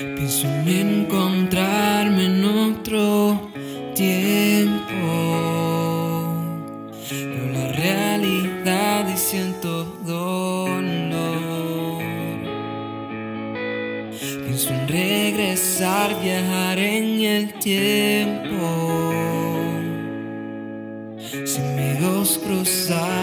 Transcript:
Pienso en encontrarme en otro tiempo. Veo la realidad y siento dolor. Pienso en regresar, viajar en el tiempo. Sin miedos cruzar